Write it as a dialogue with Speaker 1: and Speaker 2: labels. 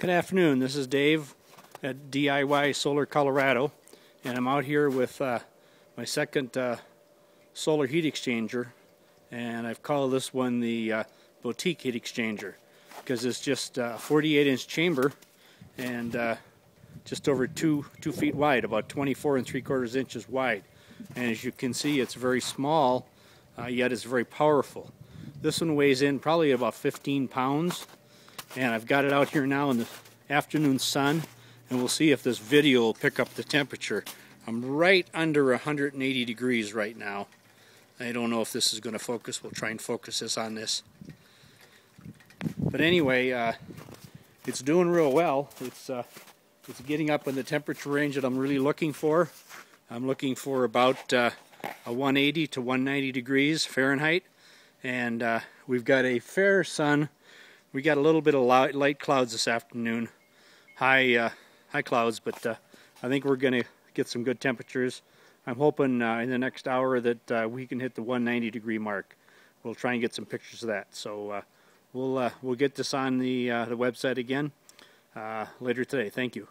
Speaker 1: Good afternoon. This is Dave at DIY Solar Colorado, and I'm out here with uh, my second uh, solar heat exchanger, and I've called this one the uh, boutique heat exchanger because it's just a 48 inch chamber and uh, just over two two feet wide, about 24 and three quarters inches wide. And as you can see, it's very small, uh, yet it's very powerful. This one weighs in probably about 15 pounds and I've got it out here now in the afternoon sun and we'll see if this video will pick up the temperature. I'm right under 180 degrees right now. I don't know if this is going to focus. We'll try and focus this on this. But anyway, uh, it's doing real well. It's uh, it's getting up in the temperature range that I'm really looking for. I'm looking for about uh, a 180 to 190 degrees Fahrenheit, and uh, we've got a fair sun we got a little bit of light clouds this afternoon, high uh, high clouds, but uh, I think we're going to get some good temperatures. I'm hoping uh, in the next hour that uh, we can hit the 190 degree mark. We'll try and get some pictures of that. So uh, we'll uh, we'll get this on the the website again later today. Thank you.